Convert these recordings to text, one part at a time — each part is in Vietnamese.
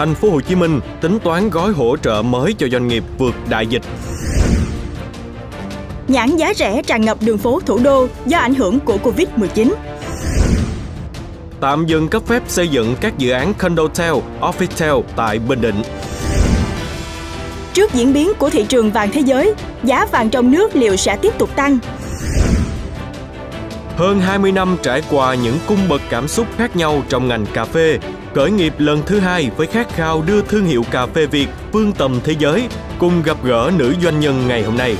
Thành phố Hồ Chí Minh tính toán gói hỗ trợ mới cho doanh nghiệp vượt đại dịch. Nhãn giá rẻ tràn ngập đường phố thủ đô do ảnh hưởng của Covid-19. Tạm dừng cấp phép xây dựng các dự án Condotel, Officetel tại Bình Định. Trước diễn biến của thị trường vàng thế giới, giá vàng trong nước liệu sẽ tiếp tục tăng? Hơn 20 năm trải qua những cung bậc cảm xúc khác nhau trong ngành cà phê, khởi nghiệp lần thứ hai với khát khao đưa thương hiệu cà phê Việt vươn tầm thế giới, cùng gặp gỡ nữ doanh nhân ngày hôm nay.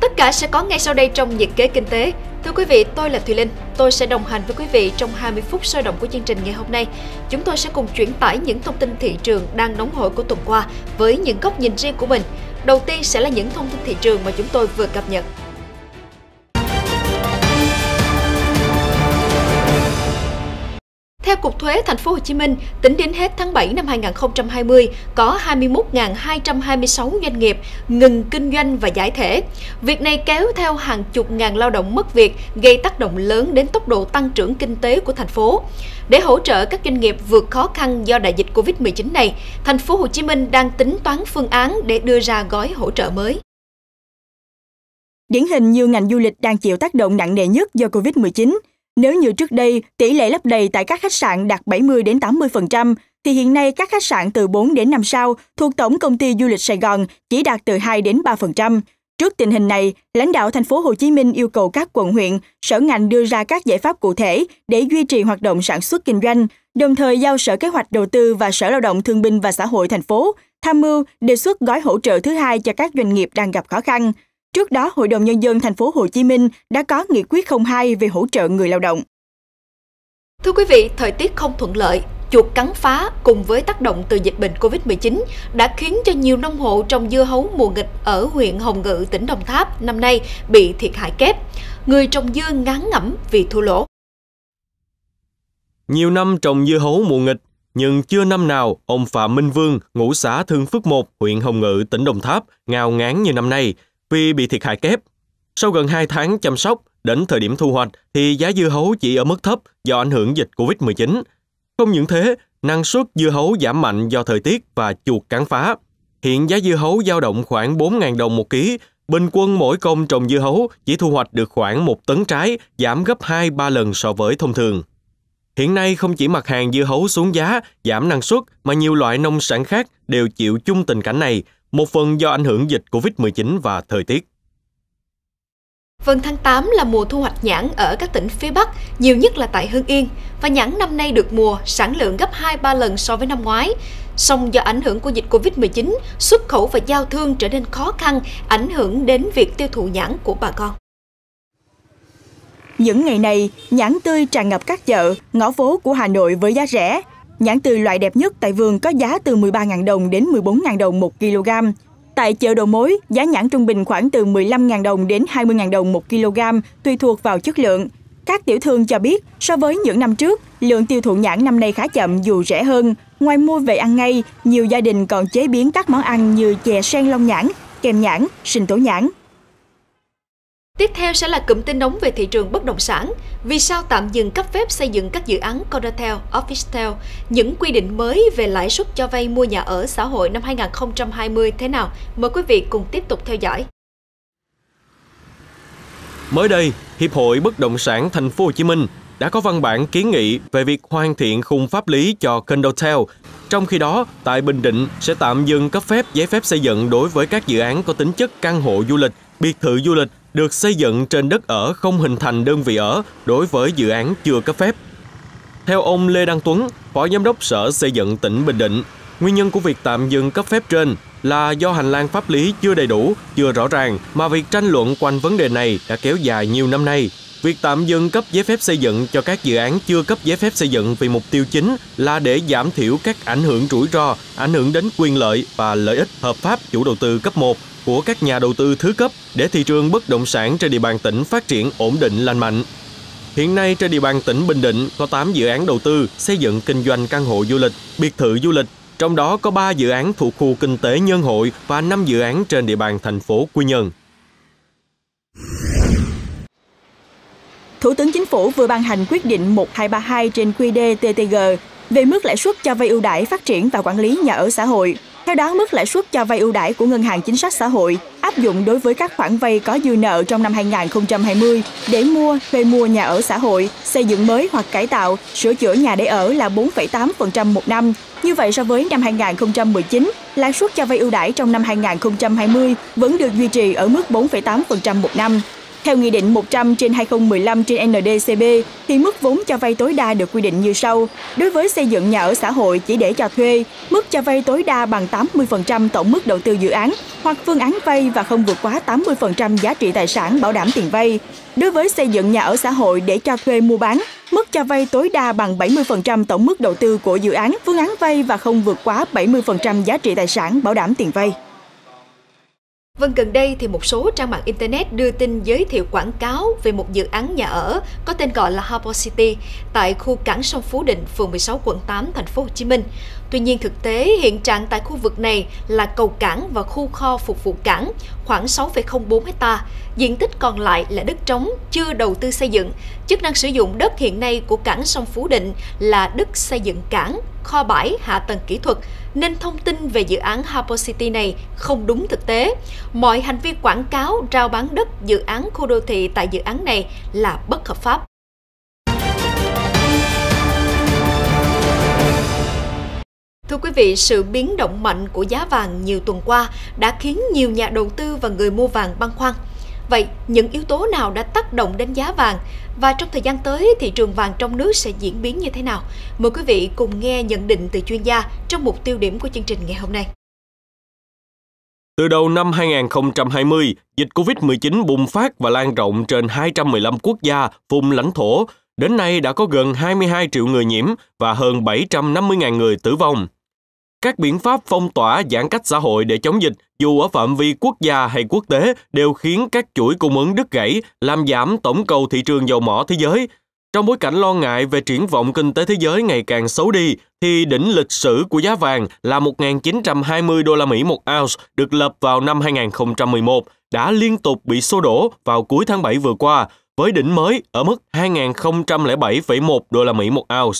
Tất cả sẽ có ngay sau đây trong nhiệt kế kinh tế. Thưa quý vị, tôi là Thùy Linh. Tôi sẽ đồng hành với quý vị trong 20 phút sôi động của chương trình ngày hôm nay. Chúng tôi sẽ cùng chuyển tải những thông tin thị trường đang nóng hổi của tuần qua với những góc nhìn riêng của mình. Đầu tiên sẽ là những thông tin thị trường mà chúng tôi vừa cập nhật. Theo Cục Thuế Thành phố Hồ Chí Minh, tính đến hết tháng 7 năm 2020, có 21.226 doanh nghiệp ngừng kinh doanh và giải thể. Việc này kéo theo hàng chục ngàn lao động mất việc, gây tác động lớn đến tốc độ tăng trưởng kinh tế của thành phố. Để hỗ trợ các doanh nghiệp vượt khó khăn do đại dịch Covid-19 này, Thành phố Hồ Chí Minh đang tính toán phương án để đưa ra gói hỗ trợ mới. Điển hình như ngành du lịch đang chịu tác động nặng nề nhất do Covid-19, nếu như trước đây tỷ lệ lấp đầy tại các khách sạn đạt 70 đến 80%, thì hiện nay các khách sạn từ 4 đến 5 sao thuộc Tổng công ty Du lịch Sài Gòn chỉ đạt từ 2 đến 3%. Trước tình hình này, lãnh đạo thành phố Hồ Chí Minh yêu cầu các quận huyện, sở ngành đưa ra các giải pháp cụ thể để duy trì hoạt động sản xuất kinh doanh, đồng thời giao Sở Kế hoạch Đầu tư và Sở Lao động Thương binh và Xã hội thành phố tham mưu đề xuất gói hỗ trợ thứ hai cho các doanh nghiệp đang gặp khó khăn. Trước đó, Hội đồng nhân dân thành phố Hồ Chí Minh đã có nghị quyết 02 về hỗ trợ người lao động. Thưa quý vị, thời tiết không thuận lợi, chuột cắn phá cùng với tác động từ dịch bệnh Covid-19 đã khiến cho nhiều nông hộ trồng dưa hấu mùa nghịch ở huyện Hồng Ngự, tỉnh Đồng Tháp năm nay bị thiệt hại kép. Người trồng dưa ngán ngẩm vì thua lỗ. Nhiều năm trồng dưa hấu mùa nghịch, nhưng chưa năm nào ông Phạm Minh Vương, ngũ xã Thương Phước 1, huyện Hồng Ngự, tỉnh Đồng Tháp, ngao ngán như năm nay vì bị thiệt hại kép. Sau gần 2 tháng chăm sóc, đến thời điểm thu hoạch thì giá dưa hấu chỉ ở mức thấp do ảnh hưởng dịch Covid-19. Không những thế, năng suất dưa hấu giảm mạnh do thời tiết và chuột cắn phá. Hiện giá dưa hấu dao động khoảng 4.000 đồng một ký, bình quân mỗi công trồng dưa hấu chỉ thu hoạch được khoảng một tấn trái, giảm gấp 2-3 lần so với thông thường. Hiện nay không chỉ mặt hàng dưa hấu xuống giá, giảm năng suất mà nhiều loại nông sản khác đều chịu chung tình cảnh này, một phần do ảnh hưởng dịch Covid-19 và thời tiết. Vâng tháng 8 là mùa thu hoạch nhãn ở các tỉnh phía Bắc, nhiều nhất là tại Hưng Yên, và nhãn năm nay được mùa, sản lượng gấp 2-3 lần so với năm ngoái. Song do ảnh hưởng của dịch Covid-19, xuất khẩu và giao thương trở nên khó khăn, ảnh hưởng đến việc tiêu thụ nhãn của bà con. Những ngày này, nhãn tươi tràn ngập các chợ, ngõ phố của Hà Nội với giá rẻ. Nhãn tươi loại đẹp nhất tại vườn có giá từ 13.000 đồng đến 14.000 đồng 1 kg. Tại chợ đầu mối, giá nhãn trung bình khoảng từ 15.000 đồng đến 20.000 đồng 1 kg, tùy thuộc vào chất lượng. Các tiểu thương cho biết, so với những năm trước, lượng tiêu thụ nhãn năm nay khá chậm dù rẻ hơn. Ngoài mua về ăn ngay, nhiều gia đình còn chế biến các món ăn như chè sen long nhãn, kem nhãn, sinh tố nhãn. Tiếp theo sẽ là cụm tin nóng về thị trường bất động sản. Vì sao tạm dừng cấp phép xây dựng các dự án Condotel, Officetel? Những quy định mới về lãi suất cho vay mua nhà ở xã hội năm 2020 thế nào? Mời quý vị cùng tiếp tục theo dõi. Mới đây, Hiệp hội Bất động sản Thành phố Hồ Chí Minh đã có văn bản kiến nghị về việc hoàn thiện khung pháp lý cho Condotel. Trong khi đó, tại Bình Định sẽ tạm dừng cấp phép giấy phép xây dựng đối với các dự án có tính chất căn hộ du lịch, biệt thự du lịch được xây dựng trên đất ở không hình thành đơn vị ở đối với dự án chưa cấp phép. Theo ông Lê Đăng Tuấn, Phó Giám đốc Sở Xây dựng tỉnh Bình Định, nguyên nhân của việc tạm dừng cấp phép trên là do hành lang pháp lý chưa đầy đủ, chưa rõ ràng mà việc tranh luận quanh vấn đề này đã kéo dài nhiều năm nay. Việc tạm dừng cấp giấy phép xây dựng cho các dự án chưa cấp giấy phép xây dựng vì mục tiêu chính là để giảm thiểu các ảnh hưởng rủi ro, ảnh hưởng đến quyền lợi và lợi ích hợp pháp chủ đầu tư cấp 1 của các nhà đầu tư thứ cấp để thị trường bất động sản trên địa bàn tỉnh phát triển ổn định lành mạnh. Hiện nay trên địa bàn tỉnh Bình Định có 8 dự án đầu tư xây dựng kinh doanh căn hộ du lịch, biệt thự du lịch, trong đó có 3 dự án thuộc khu kinh tế Nhân Hội và 5 dự án trên địa bàn thành phố Quy Nhơn. Thủ tướng Chính phủ vừa ban hành quyết định 1232 trên QĐ-TTG về mức lãi suất cho vay ưu đãi phát triển và quản lý nhà ở xã hội. Theo đó, mức lãi suất cho vay ưu đãi của Ngân hàng Chính sách Xã hội áp dụng đối với các khoản vay có dư nợ trong năm 2020 để mua, thuê mua nhà ở xã hội, xây dựng mới hoặc cải tạo, sửa chữa nhà để ở là 4,8% một năm. Như vậy so với năm 2019, lãi suất cho vay ưu đãi trong năm 2020 vẫn được duy trì ở mức 4,8% một năm. Theo Nghị định 100 trên 2015 trên NDCB, thì mức vốn cho vay tối đa được quy định như sau. Đối với xây dựng nhà ở xã hội chỉ để cho thuê, mức cho vay tối đa bằng 80% tổng mức đầu tư dự án hoặc phương án vay và không vượt quá 80% giá trị tài sản bảo đảm tiền vay. Đối với xây dựng nhà ở xã hội để cho thuê mua bán, mức cho vay tối đa bằng 70% tổng mức đầu tư của dự án, phương án vay và không vượt quá 70% giá trị tài sản bảo đảm tiền vay. Vâng, gần đây thì một số trang mạng Internet đưa tin giới thiệu quảng cáo về một dự án nhà ở có tên gọi là Harbour City tại khu cảng sông Phú Định, phường 16, quận 8, thành phố Hồ Chí Minh. Tuy nhiên thực tế hiện trạng tại khu vực này là cầu cảng và khu kho phục vụ cảng khoảng 6,04 hecta. Diện tích còn lại là đất trống, chưa đầu tư xây dựng. Chức năng sử dụng đất hiện nay của cảng sông Phú Định là đất xây dựng cảng, kho bãi, hạ tầng kỹ thuật, nên thông tin về dự án Harbour City này không đúng thực tế. Mọi hành vi quảng cáo, rao bán đất dự án khu đô thị tại dự án này là bất hợp pháp. Thưa quý vị, sự biến động mạnh của giá vàng nhiều tuần qua đã khiến nhiều nhà đầu tư và người mua vàng băn khoăn. Vậy, những yếu tố nào đã tác động đến giá vàng và trong thời gian tới thị trường vàng trong nước sẽ diễn biến như thế nào? Mời quý vị cùng nghe nhận định từ chuyên gia trong mục tiêu điểm của chương trình ngày hôm nay. Từ đầu năm 2020, dịch COVID-19 bùng phát và lan rộng trên 215 quốc gia, vùng lãnh thổ. Đến nay đã có gần 22 triệu người nhiễm và hơn 750.000 người tử vong. Các biện pháp phong tỏa giãn cách xã hội để chống dịch, dù ở phạm vi quốc gia hay quốc tế, đều khiến các chuỗi cung ứng đứt gãy, làm giảm tổng cầu thị trường dầu mỏ thế giới. Trong bối cảnh lo ngại về triển vọng kinh tế thế giới ngày càng xấu đi, thì đỉnh lịch sử của giá vàng là 1.920 đô la Mỹ một ounce được lập vào năm 2011 đã liên tục bị xô đổ vào cuối tháng 7 vừa qua, với đỉnh mới ở mức 2.007,1 đô la Mỹ một ounce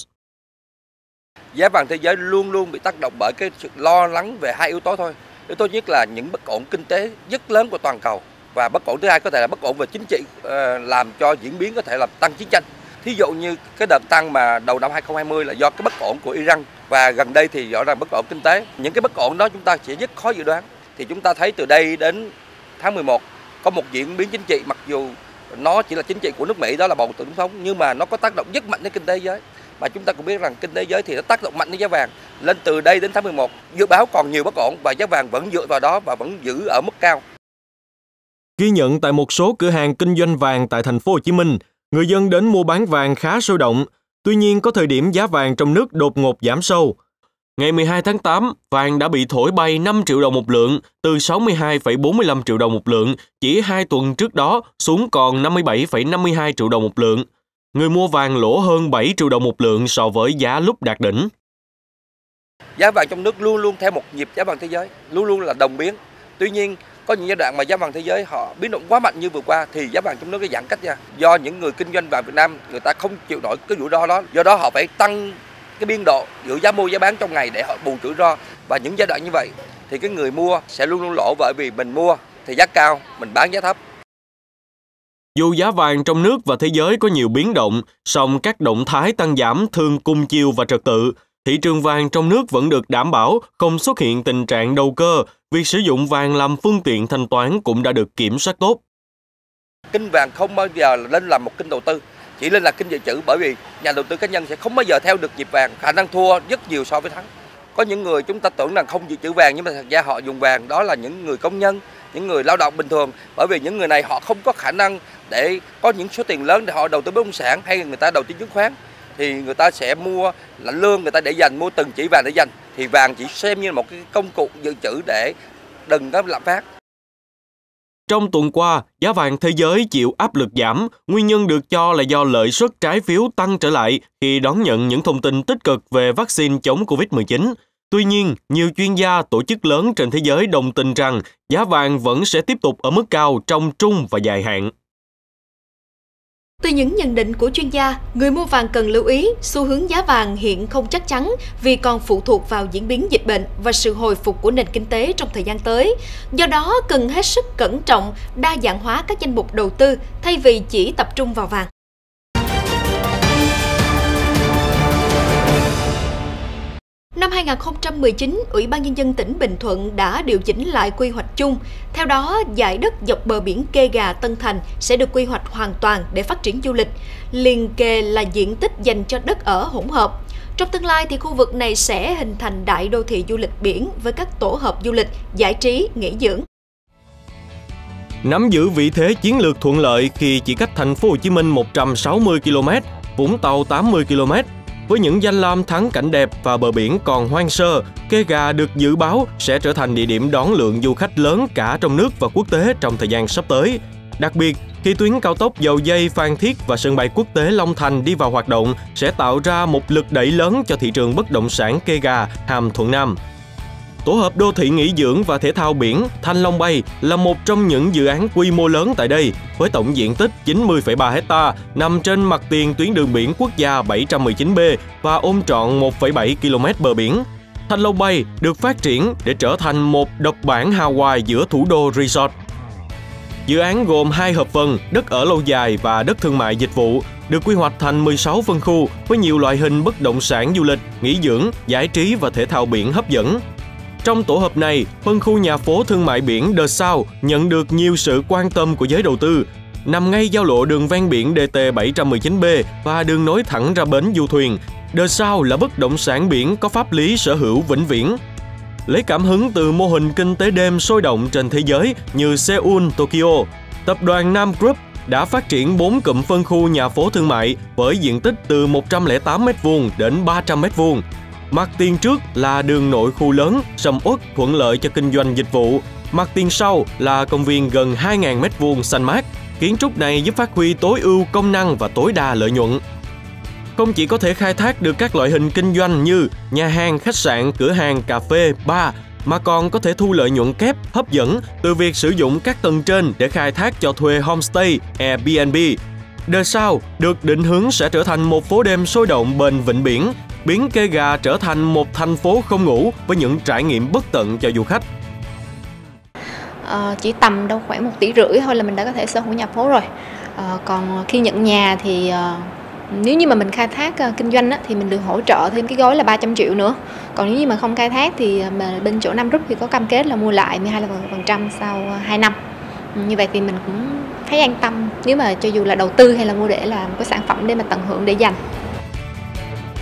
giá vàng thế giới luôn luôn bị tác động bởi cái sự lo lắng về hai yếu tố thôi. Yếu tố nhất là những bất ổn kinh tế rất lớn của toàn cầu và bất ổn thứ hai có thể là bất ổn về chính trị ờ, làm cho diễn biến có thể là tăng chiến tranh. Thí dụ như cái đợt tăng mà đầu năm 2020 là do cái bất ổn của Iran và gần đây thì rõ ràng bất ổn kinh tế. Những cái bất ổn đó chúng ta sẽ rất khó dự đoán. Thì chúng ta thấy từ đây đến tháng 11 có một diễn biến chính trị, mặc dù nó chỉ là chính trị của nước Mỹ, đó là bầu tổng thống, nhưng mà nó có tác động rất mạnh đến kinh tế giới mà chúng ta cũng biết rằng kinh tế giới thì nó tác động mạnh đến giá vàng lên từ đây đến tháng 11 dự báo còn nhiều bất ổn và giá vàng vẫn dựa vào đó và vẫn giữ ở mức cao. Ghi nhận tại một số cửa hàng kinh doanh vàng tại thành phố Hồ Chí Minh, người dân đến mua bán vàng khá sôi động. Tuy nhiên có thời điểm giá vàng trong nước đột ngột giảm sâu. Ngày 12 tháng 8, vàng đã bị thổi bay 5 triệu đồng một lượng, từ 62,45 triệu đồng một lượng, chỉ 2 tuần trước đó xuống còn 57,52 triệu đồng một lượng người mua vàng lỗ hơn 7 triệu đồng một lượng so với giá lúc đạt đỉnh. Giá vàng trong nước luôn luôn theo một nhịp giá vàng thế giới, luôn luôn là đồng biến. Tuy nhiên, có những giai đoạn mà giá vàng thế giới họ biến động quá mạnh như vừa qua thì giá vàng trong nước cái giãn cách ra. Do những người kinh doanh vàng Việt Nam người ta không chịu nổi cái rủi ro đó, do đó họ phải tăng cái biên độ giữa giá mua giá bán trong ngày để họ bù rủi ro và những giai đoạn như vậy thì cái người mua sẽ luôn luôn lỗ bởi vì mình mua thì giá cao, mình bán giá thấp dù giá vàng trong nước và thế giới có nhiều biến động, song các động thái tăng giảm thường cung chiều và trật tự. Thị trường vàng trong nước vẫn được đảm bảo không xuất hiện tình trạng đầu cơ. Việc sử dụng vàng làm phương tiện thanh toán cũng đã được kiểm soát tốt. Kinh vàng không bao giờ lên làm một kinh đầu tư, chỉ lên là kinh dự trữ bởi vì nhà đầu tư cá nhân sẽ không bao giờ theo được nhịp vàng, khả năng thua rất nhiều so với thắng. Có những người chúng ta tưởng rằng không dự trữ vàng nhưng mà thật ra họ dùng vàng đó là những người công nhân, những người lao động bình thường bởi vì những người này họ không có khả năng để có những số tiền lớn để họ đầu tư bất động sản hay người ta đầu tư chứng khoán. Thì người ta sẽ mua lãnh lương người ta để dành mua từng chỉ vàng để dành. Thì vàng chỉ xem như một cái công cụ dự trữ để đừng có lạm phát. Trong tuần qua, giá vàng thế giới chịu áp lực giảm, nguyên nhân được cho là do lợi suất trái phiếu tăng trở lại khi đón nhận những thông tin tích cực về vaccine chống COVID-19. Tuy nhiên, nhiều chuyên gia, tổ chức lớn trên thế giới đồng tình rằng giá vàng vẫn sẽ tiếp tục ở mức cao trong trung và dài hạn. Từ những nhận định của chuyên gia, người mua vàng cần lưu ý xu hướng giá vàng hiện không chắc chắn vì còn phụ thuộc vào diễn biến dịch bệnh và sự hồi phục của nền kinh tế trong thời gian tới. Do đó, cần hết sức cẩn trọng, đa dạng hóa các danh mục đầu tư thay vì chỉ tập trung vào vàng. 2019, Ủy ban Nhân dân tỉnh Bình Thuận đã điều chỉnh lại quy hoạch chung. Theo đó, giải đất dọc bờ biển Kê Gà Tân Thành sẽ được quy hoạch hoàn toàn để phát triển du lịch. Liền kề là diện tích dành cho đất ở hỗn hợp. Trong tương lai thì khu vực này sẽ hình thành đại đô thị du lịch biển với các tổ hợp du lịch, giải trí, nghỉ dưỡng. Nắm giữ vị thế chiến lược thuận lợi khi chỉ cách thành phố Hồ Chí Minh 160 km, Vũng Tàu 80 km, với những danh lam thắng cảnh đẹp và bờ biển còn hoang sơ, Kê Gà được dự báo sẽ trở thành địa điểm đón lượng du khách lớn cả trong nước và quốc tế trong thời gian sắp tới. Đặc biệt, khi tuyến cao tốc dầu dây Phan Thiết và sân bay quốc tế Long Thành đi vào hoạt động sẽ tạo ra một lực đẩy lớn cho thị trường bất động sản Kê Gà, Hàm Thuận Nam. Tổ hợp đô thị nghỉ dưỡng và thể thao biển Thanh Long Bay là một trong những dự án quy mô lớn tại đây với tổng diện tích 90,3 hecta nằm trên mặt tiền tuyến đường biển quốc gia 719B và ôm trọn 1,7 km bờ biển. Thanh Long Bay được phát triển để trở thành một độc bản Hawaii giữa thủ đô resort. Dự án gồm hai hợp phần đất ở lâu dài và đất thương mại dịch vụ, được quy hoạch thành 16 phân khu với nhiều loại hình bất động sản du lịch, nghỉ dưỡng, giải trí và thể thao biển hấp dẫn. Trong tổ hợp này, phân khu nhà phố thương mại biển The Sao nhận được nhiều sự quan tâm của giới đầu tư. Nằm ngay giao lộ đường ven biển DT 719B và đường nối thẳng ra bến du thuyền, The Sao là bất động sản biển có pháp lý sở hữu vĩnh viễn. Lấy cảm hứng từ mô hình kinh tế đêm sôi động trên thế giới như Seoul, Tokyo, tập đoàn Nam Group đã phát triển 4 cụm phân khu nhà phố thương mại với diện tích từ 108m2 đến 300m2 Mặt tiền trước là đường nội khu lớn, sầm uất thuận lợi cho kinh doanh dịch vụ. Mặt tiền sau là công viên gần 2.000 m2 xanh mát. Kiến trúc này giúp phát huy tối ưu công năng và tối đa lợi nhuận. Không chỉ có thể khai thác được các loại hình kinh doanh như nhà hàng, khách sạn, cửa hàng, cà phê, bar, mà còn có thể thu lợi nhuận kép hấp dẫn từ việc sử dụng các tầng trên để khai thác cho thuê homestay, Airbnb. Đời sau được định hướng sẽ trở thành một phố đêm sôi động bền vịnh biển biến kê gà trở thành một thành phố không ngủ với những trải nghiệm bất tận cho du khách. À, chỉ tầm đâu khoảng một tỷ rưỡi thôi là mình đã có thể sở hữu nhà phố rồi. À, còn khi nhận nhà thì à, nếu như mà mình khai thác à, kinh doanh á, thì mình được hỗ trợ thêm cái gói là 300 triệu nữa. Còn nếu như mà không khai thác thì mà bên chỗ Nam Group thì có cam kết là mua lại 12% sau 2 năm. Ừ, như vậy thì mình cũng thấy an tâm nếu mà cho dù là đầu tư hay là mua để làm cái sản phẩm để mà tận hưởng để dành.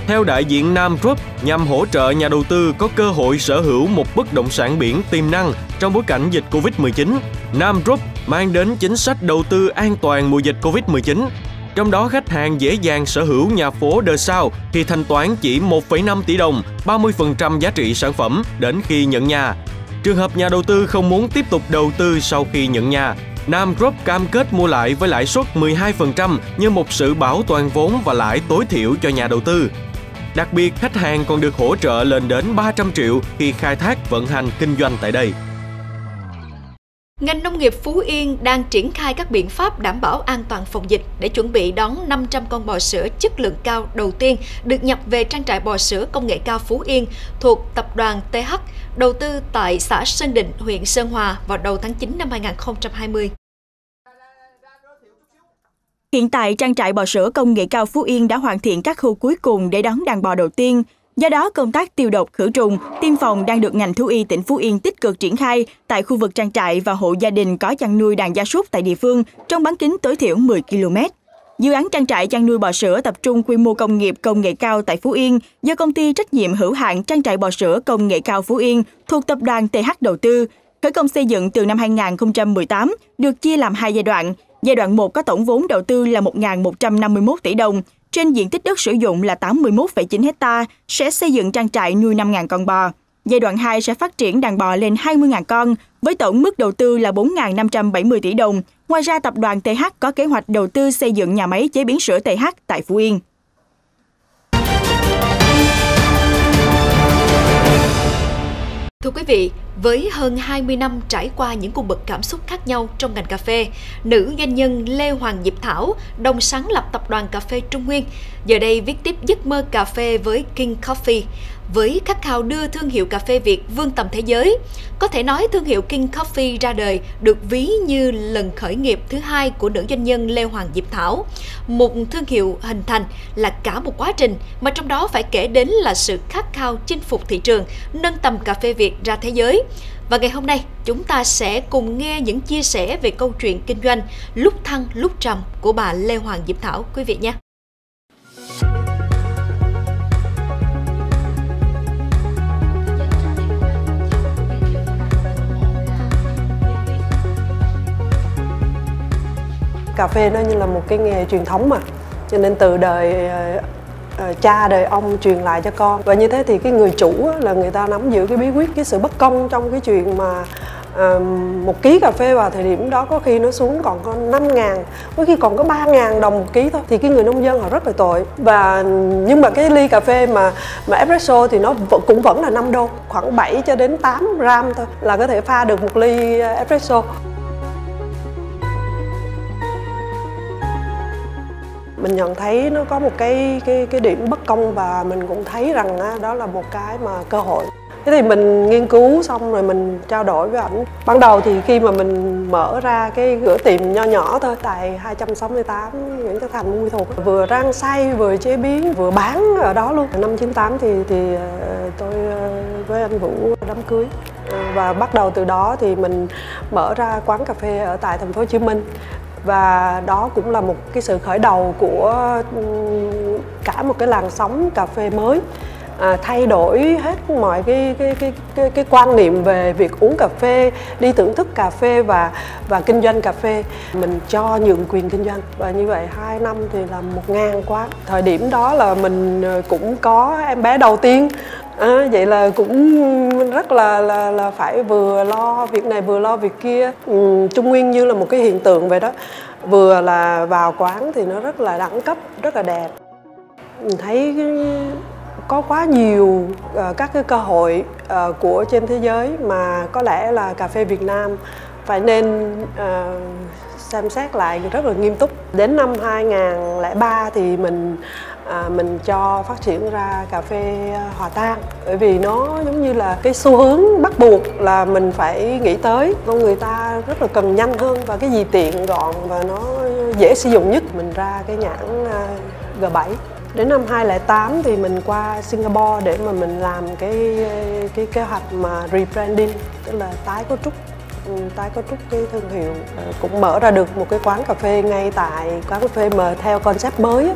Theo đại diện Nam Group, nhằm hỗ trợ nhà đầu tư có cơ hội sở hữu một bất động sản biển tiềm năng trong bối cảnh dịch Covid-19, Nam Group mang đến chính sách đầu tư an toàn mùa dịch Covid-19. Trong đó khách hàng dễ dàng sở hữu nhà phố The Sao khi thanh toán chỉ 1,5 tỷ đồng, 30% giá trị sản phẩm đến khi nhận nhà. Trường hợp nhà đầu tư không muốn tiếp tục đầu tư sau khi nhận nhà, Nam Group cam kết mua lại với lãi suất 12% như một sự bảo toàn vốn và lãi tối thiểu cho nhà đầu tư. Đặc biệt, khách hàng còn được hỗ trợ lên đến 300 triệu khi khai thác vận hành kinh doanh tại đây. Ngành nông nghiệp Phú Yên đang triển khai các biện pháp đảm bảo an toàn phòng dịch để chuẩn bị đón 500 con bò sữa chất lượng cao đầu tiên được nhập về trang trại bò sữa công nghệ cao Phú Yên thuộc tập đoàn TH đầu tư tại xã Sơn Định, huyện Sơn Hòa vào đầu tháng 9 năm 2020. Hiện tại, trang trại bò sữa công nghệ cao Phú Yên đã hoàn thiện các khu cuối cùng để đón đàn bò đầu tiên. Do đó, công tác tiêu độc, khử trùng, tiêm phòng đang được ngành thú y tỉnh Phú Yên tích cực triển khai tại khu vực trang trại và hộ gia đình có chăn nuôi đàn gia súc tại địa phương trong bán kính tối thiểu 10 km. Dự án trang trại chăn nuôi bò sữa tập trung quy mô công nghiệp công nghệ cao tại Phú Yên do công ty trách nhiệm hữu hạn trang trại bò sữa công nghệ cao Phú Yên thuộc tập đoàn TH đầu tư, khởi công xây dựng từ năm 2018, được chia làm hai giai đoạn, Giai đoạn 1 có tổng vốn đầu tư là 1.151 tỷ đồng, trên diện tích đất sử dụng là 81,9 hecta sẽ xây dựng trang trại nuôi 5.000 con bò. Giai đoạn 2 sẽ phát triển đàn bò lên 20.000 con, với tổng mức đầu tư là 4.570 tỷ đồng. Ngoài ra, tập đoàn TH có kế hoạch đầu tư xây dựng nhà máy chế biến sữa TH tại Phú Yên. Vị, với hơn 20 năm trải qua những cung bậc cảm xúc khác nhau trong ngành cà phê, nữ doanh nhân Lê Hoàng Diệp Thảo đồng sáng lập tập đoàn cà phê Trung Nguyên, giờ đây viết tiếp giấc mơ cà phê với King Coffee với khát khao đưa thương hiệu cà phê Việt vươn tầm thế giới. Có thể nói thương hiệu King Coffee ra đời được ví như lần khởi nghiệp thứ hai của nữ doanh nhân Lê Hoàng Diệp Thảo. Một thương hiệu hình thành là cả một quá trình mà trong đó phải kể đến là sự khát khao chinh phục thị trường, nâng tầm cà phê Việt ra thế giới. Và ngày hôm nay, chúng ta sẽ cùng nghe những chia sẻ về câu chuyện kinh doanh lúc thăng lúc trầm của bà Lê Hoàng Diệp Thảo quý vị nhé. Cà phê nó như là một cái nghề truyền thống mà. Cho nên từ đời ờ, ờ, cha, đời ông truyền lại cho con. Và như thế thì cái người chủ là người ta nắm giữ cái bí quyết, cái sự bất công trong cái chuyện mà một ký cà phê vào thời điểm đó có khi nó xuống còn có 5 ngàn, có khi còn có 3 ngàn đồng một ký thôi. Thì cái người nông dân họ rất là tội. Và, nhưng mà cái ly cà phê mà mà espresso thì nó cũng vẫn là 5 đô, khoảng 7 cho đến 8 gram thôi là có thể pha được một ly ờ, espresso. Mình nhận thấy nó có một cái cái cái điểm bất công và mình cũng thấy rằng á, đó là một cái mà cơ hội. Thế thì mình nghiên cứu xong rồi mình trao đổi với ảnh. Ban đầu thì khi mà mình mở ra cái cửa tiệm nho nhỏ thôi tại 268 Nguyễn Tất Thành Buôn Thuộc. Vừa rang xay vừa chế biến vừa bán ở đó luôn. Năm 98 thì thì ờ, tôi ờ, với anh Vũ đám cưới. Ờ, và bắt đầu từ đó thì mình mở ra quán cà phê ở tại thành phố Hồ Chí Minh và đó cũng là một cái sự khởi đầu của cả một cái làn sóng cà phê mới. À, thay đổi hết mọi cái cái, cái cái cái quan niệm về việc uống cà phê đi thưởng thức cà phê và và kinh doanh cà phê. Mình cho nhượng quyền kinh doanh và như vậy hai năm thì là một ngàn quá. Thời điểm đó là mình ờ, cũng có em bé đầu tiên À, vậy là cũng rất là là là phải vừa lo việc này vừa lo việc kia. Ừ, trung nguyên như là một cái hiện tượng vậy đó. Vừa là vào quán thì nó rất là đẳng cấp rất là đẹp. Mình thấy có quá nhiều uh, các cái cơ hội uh, của trên thế giới mà có lẽ là cà phê Việt Nam phải nên uh, xem xét lại rất là nghiêm túc. Đến năm 2003 thì mình à, mình cho phát triển ra cà phê à, hòa tan. Bởi vì nó giống như là cái xu hướng bắt buộc là mình phải nghĩ tới. Con người ta rất là cần nhanh hơn và cái gì tiện gọn và nó dễ sử dụng nhất. Mình ra cái nhãn à, G7 đến năm 2008 thì mình qua Singapore để mà mình làm cái cái kế hoạch mà rebranding tức là tái cấu trúc ừ, tái cấu trúc cái thương hiệu. Ờ, cũng mở ra được một cái quán cà phê ngay tại quán cà phê mà theo concept mới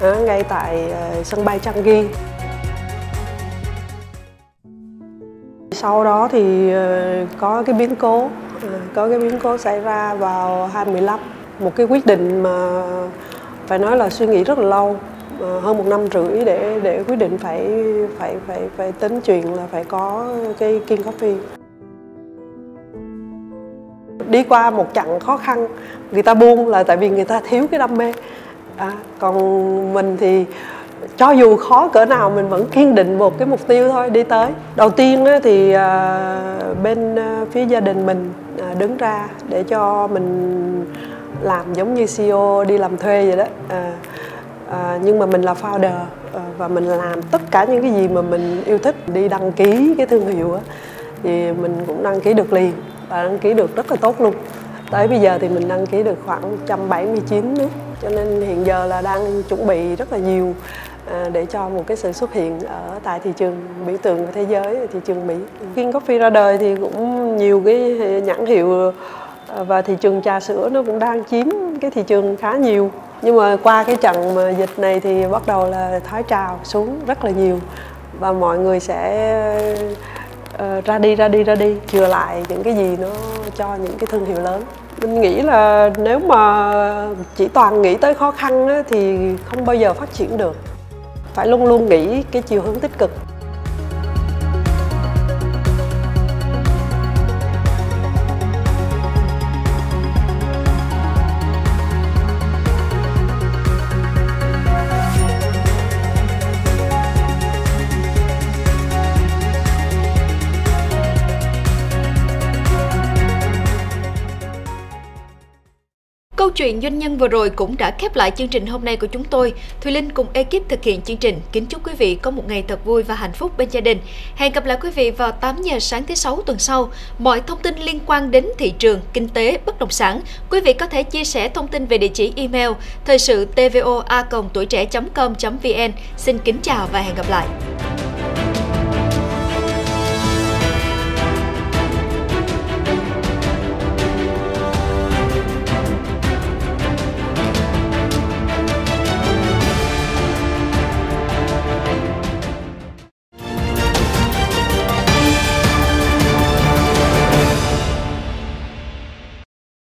Ờ, ngay tại ờ, sân bay Changi. Sau đó thì ờ, có cái biến cố có cái biến cố xảy ra vào 2015 một cái quyết định mà phải nói là suy nghĩ rất là lâu hơn một năm rưỡi để để quyết định phải phải phải phải tính chuyện là phải có cái King Coffee đi qua một chặng khó khăn, người ta buông là tại vì người ta thiếu cái đam mê à, còn mình thì cho dù khó cỡ nào mình vẫn kiên định một cái mục tiêu thôi đi tới. Đầu tiên thì à, bên à, phía gia đình mình à, đứng ra để cho mình làm giống như CEO đi làm thuê vậy đó. À, à, nhưng mà mình là founder à, và mình làm tất cả những cái gì mà mình yêu thích đi đăng ký cái thương hiệu á thì mình cũng đăng ký được liền và đăng ký được rất là tốt luôn. Tới bây giờ thì mình đăng ký được khoảng 179 nước cho nên hiện giờ là đang chuẩn bị rất là nhiều à, để cho một cái sự xuất hiện ở tại thị trường biểu tượng của thế giới thị trường Mỹ. King Coffee ra đời thì cũng nhiều cái nhãn hiệu à, và thị trường trà sữa nó cũng đang chiếm cái thị trường khá nhiều. Nhưng mà qua cái trận mà dịch này thì bắt đầu là thoái trào xuống rất là nhiều. Và mọi người sẽ uh, ra đi ra đi ra đi chừa lại những cái gì nó cho những cái thương hiệu lớn mình nghĩ là nếu mà chỉ toàn nghĩ tới khó khăn á, thì không bao giờ phát triển được. Phải luôn luôn nghĩ cái chiều hướng tích cực. Chuyện doanh nhân vừa rồi cũng đã khép lại chương trình hôm nay của chúng tôi. Thùy Linh cùng ekip thực hiện chương trình. Kính chúc quý vị có một ngày thật vui và hạnh phúc bên gia đình. Hẹn gặp lại quý vị vào 8 giờ sáng thứ sáu tuần sau. Mọi thông tin liên quan đến thị trường, kinh tế, bất động sản, quý vị có thể chia sẻ thông tin về địa chỉ email thời sự tvoa tuổi trẻ.com.vn. Xin kính chào và hẹn gặp lại.